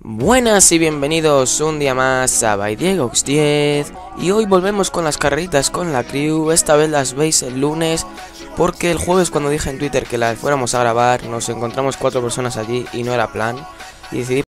Buenas y bienvenidos un día más a By Diegox 10 Y hoy volvemos con las carreritas con la crew. Esta vez las veis el lunes Porque el jueves cuando dije en Twitter que las fuéramos a grabar Nos encontramos cuatro personas allí y no era plan. Y decidí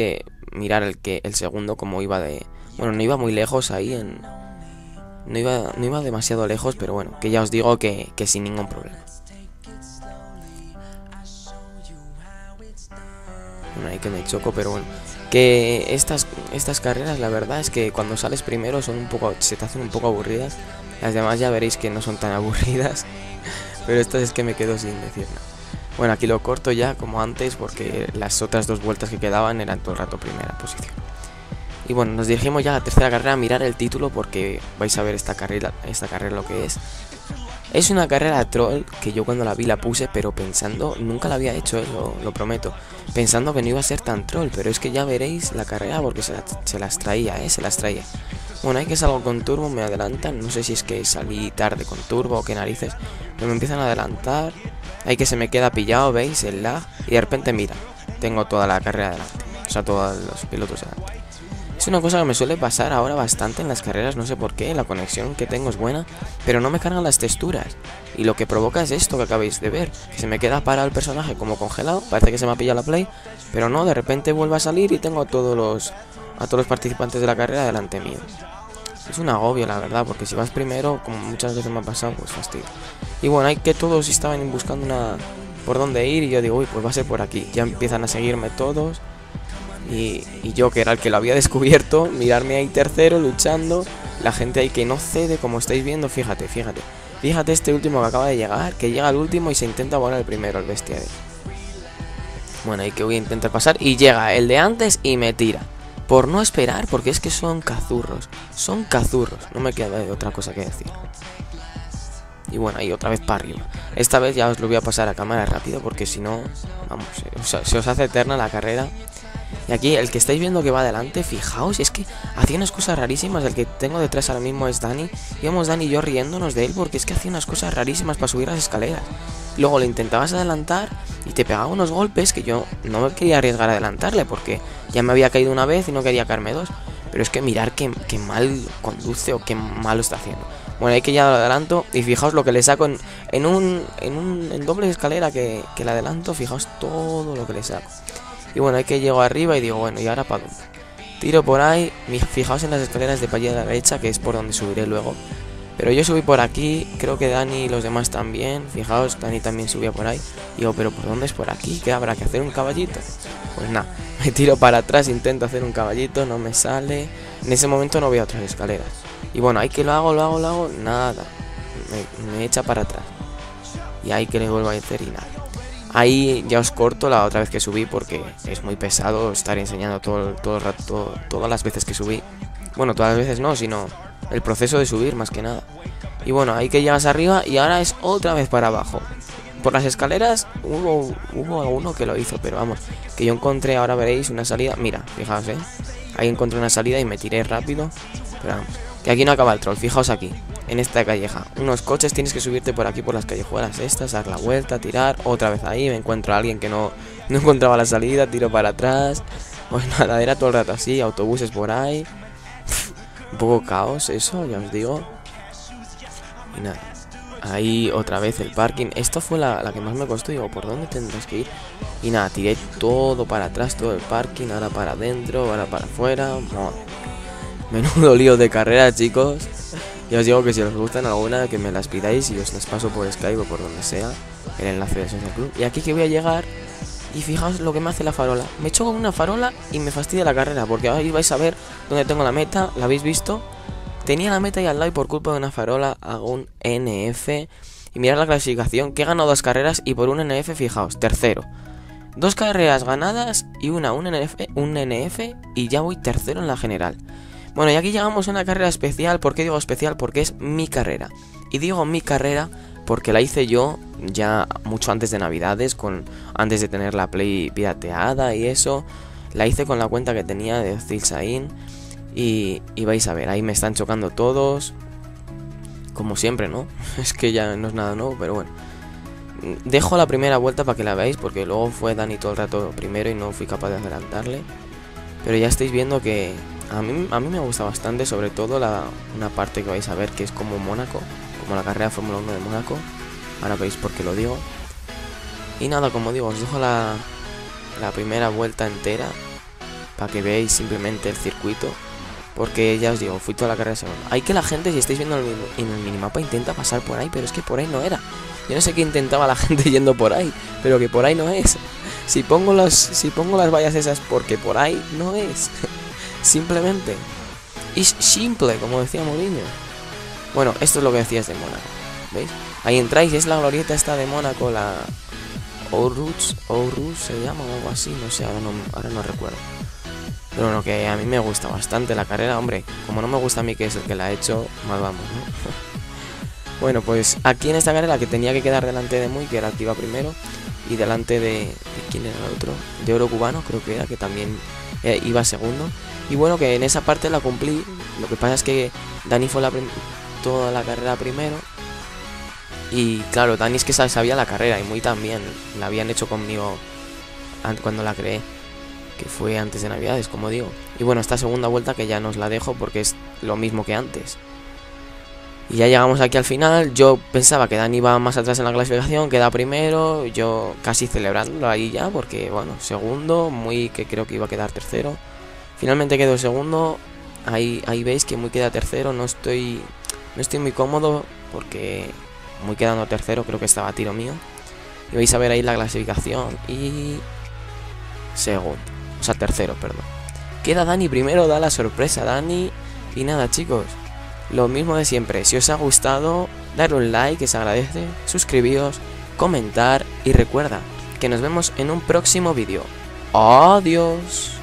que mirar el que el segundo como iba de bueno no iba muy lejos ahí en no iba no iba demasiado lejos pero bueno que ya os digo que, que sin ningún problema. Bueno ahí que me choco pero bueno que estas estas carreras la verdad es que cuando sales primero son un poco se te hacen un poco aburridas. Las demás ya veréis que no son tan aburridas pero esta es que me quedo sin decir nada bueno, aquí lo corto ya como antes porque las otras dos vueltas que quedaban eran todo el rato primera posición. Y bueno, nos dirigimos ya a la tercera carrera a mirar el título porque vais a ver esta carrera, esta carrera lo que es. Es una carrera troll que yo cuando la vi la puse, pero pensando, nunca la había hecho, eh, lo, prometo. Pensando que no iba a ser tan troll, pero es que ya veréis la carrera porque se, se las traía, eh, se las traía. Bueno, hay que salgo con turbo, me adelantan, no sé si es que salí tarde con turbo o qué narices, pero me empiezan a adelantar Ahí que se me queda pillado, ¿veis? El lag. Y de repente, mira, tengo toda la carrera delante. O sea, todos los pilotos delante. Es una cosa que me suele pasar ahora bastante en las carreras, no sé por qué, la conexión que tengo es buena, pero no me cargan las texturas. Y lo que provoca es esto que acabáis de ver, que se me queda parado el personaje como congelado, parece que se me ha pillado la play, pero no, de repente vuelve a salir y tengo a todos los, a todos los participantes de la carrera delante mío. Es un agobio, la verdad, porque si vas primero, como muchas veces me ha pasado, pues fastidio. Y bueno, hay que todos estaban buscando una, por dónde ir y yo digo, uy, pues va a ser por aquí. Ya empiezan a seguirme todos. Y, y yo, que era el que lo había descubierto, mirarme ahí tercero, luchando. La gente ahí que no cede, como estáis viendo, fíjate, fíjate. Fíjate este último que acaba de llegar, que llega al último y se intenta volar el primero, el bestia de. Bueno, ahí que voy a intentar pasar. Y llega el de antes y me tira. Por no esperar, porque es que son cazurros. Son cazurros. No me queda otra cosa que decir. Y bueno, ahí otra vez para arriba. Esta vez ya os lo voy a pasar a cámara rápido porque si no, vamos, se os hace eterna la carrera. Y aquí el que estáis viendo que va adelante, fijaos, es que hacía unas cosas rarísimas. El que tengo detrás ahora mismo es Dani. Íbamos Dani y yo riéndonos de él porque es que hacía unas cosas rarísimas para subir las escaleras. Luego le intentabas adelantar y te pegaba unos golpes que yo no me quería arriesgar a adelantarle porque ya me había caído una vez y no quería caerme dos. Pero es que mirar qué, mal conduce o qué malo está haciendo. Bueno, hay que ya lo adelanto y fijaos lo que le saco en, un, en un en doble escalera que le adelanto, fijaos todo lo que le saco. Y bueno, hay que llego arriba y digo, bueno, ¿y ahora para dónde? Tiro por ahí, fijaos en las escaleras de allá a la derecha, que es por donde subiré luego. Pero yo subí por aquí, creo que Dani y los demás también. Fijaos, Dani también subía por ahí. Digo, pero ¿por dónde es por aquí? ¿Qué habrá que hacer un caballito? Pues nada, me tiro para atrás, intento hacer un caballito, no me sale. En ese momento no veo otras escaleras. Y bueno, ahí que lo hago, lo hago, lo hago, nada. Me, me echa para atrás. Y ahí que le vuelvo a hacer y nada. Ahí ya os corto la otra vez que subí porque es muy pesado estar enseñando todo, todo el rato, todas las veces que subí. Bueno, todas las veces no, sino el proceso de subir más que nada. Y bueno, ahí que llegas arriba y ahora es otra vez para abajo. Por las escaleras hubo, hubo alguno que lo hizo, pero vamos, que yo encontré, ahora veréis, una salida. Mira, fijaos, eh. Ahí encontré una salida y me tiré rápido. Pero vamos, que aquí no acaba el troll, fijaos aquí, en esta calleja. Unos coches tienes que subirte por aquí por las callejuelas estas, dar la vuelta, tirar, otra vez ahí, me encuentro a alguien que no, no encontraba la salida, tiro para atrás. Pues nada, era todo el rato así, autobuses por ahí. Un poco caos eso, ya os digo. Y nada. Ahí otra vez el parking. Esto fue la, que más me costó. Digo, ¿por dónde tendrás que ir? Y nada, tiré todo para atrás, todo el parking. Ahora para adentro, ahora para afuera. Menudo lío de carrera, chicos. Ya os digo que si os gustan alguna, que me las pidáis y os las paso por Skype o por donde sea. El enlace de Social Club. Y aquí que voy a llegar y fijaos lo que me hace la farola. Me choco con una farola y me fastidia la carrera. Porque ahora vais a ver dónde tengo la meta. ¿La habéis visto? Tenía la meta y al lado y por culpa de una farola hago un NF. Y mirad la clasificación. Que he ganado dos carreras y por un NF, fijaos, tercero. Dos carreras ganadas y una, un NF, un NF y ya voy tercero en la general. Bueno, y aquí llegamos a una carrera especial. ¿Por qué digo especial? Porque es mi carrera. Y digo mi carrera porque la hice yo ya mucho antes de Navidades, con antes de tener la Play pirateada y eso. La hice con la cuenta que tenía de Zilsain y, y vais a ver, ahí me están chocando todos. Como siempre, ¿no? Es que ya no es nada nuevo, pero bueno. Dejo la primera vuelta para que la veáis, porque luego fue Dani todo el rato primero y no fui capaz de adelantarle. Pero ya estáis viendo que a mí, a mí me gusta bastante, sobre todo la, una parte que vais a ver que es como Mónaco como la carrera Fórmula 1 de Mónaco. Ahora veis por qué lo digo. Y nada, como digo, os dejo la, la primera vuelta entera para que veáis simplemente el circuito. Porque ya os digo, fui toda la carrera segunda. Hay que la gente, si estáis viendo en el, minimapa, intenta pasar por ahí, pero es que por ahí no era. Yo no sé qué intentaba la gente yendo por ahí, pero que por ahí no es. Si pongo, los, si pongo las vallas esas porque por ahí no es. Simplemente. Es simple, como decía Mourinho. Bueno, esto es lo que decías de Mónaco. ¿Veis? Ahí entráis, es la glorieta esta de Mónaco, la Ouruts, Ouruts se llama o algo así, no sé, ahora no, no recuerdo. Pero bueno, que a mí me gusta bastante la carrera, hombre, como no me gusta a mí que es el que la ha hecho, mal vamos, ¿no? bueno, pues aquí en esta carrera que tenía que quedar delante de Muy, que era activa primero, y delante de, de quién era el otro, de Oro Cubano, creo que era, que también eh, iba segundo. Y bueno, que en esa parte la cumplí, lo que pasa es que Dani fue la, toda la carrera primero. Y claro, Dani es que sabía la carrera y muy también. La habían hecho conmigo cuando la creé. Que fue antes de Navidades, como digo. Y bueno, esta segunda vuelta que ya nos la dejo porque es lo mismo que antes. Y ya llegamos aquí al final. Yo pensaba que Dani iba más atrás en la clasificación, queda primero. Yo casi celebrándolo ahí ya, porque bueno, segundo, muy que creo que iba a quedar tercero. Finalmente quedó segundo. Ahí, ahí veis que muy queda tercero. No estoy no estoy muy cómodo porque muy quedando tercero, creo que estaba a tiro mío. Y vais a ver ahí la clasificación. Y... Segundo. O sea, tercero, perdón. Queda Dani primero, da la sorpresa Dani. Y nada, chicos. Lo mismo de siempre. Si os ha gustado, darle un like, que se agradece. Suscribíos, comentar. Y recuerda que nos vemos en un próximo vídeo. Adiós.